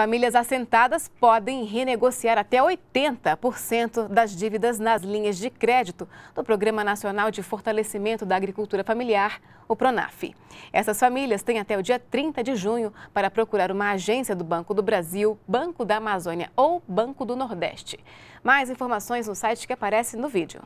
Famílias assentadas podem renegociar até 80% das dívidas nas linhas de crédito do Programa Nacional de Fortalecimento da Agricultura Familiar, o PRONAF. Essas famílias têm até o dia 30 de junho para procurar uma agência do Banco do Brasil, Banco da Amazônia ou Banco do Nordeste. Mais informações no site que aparece no vídeo.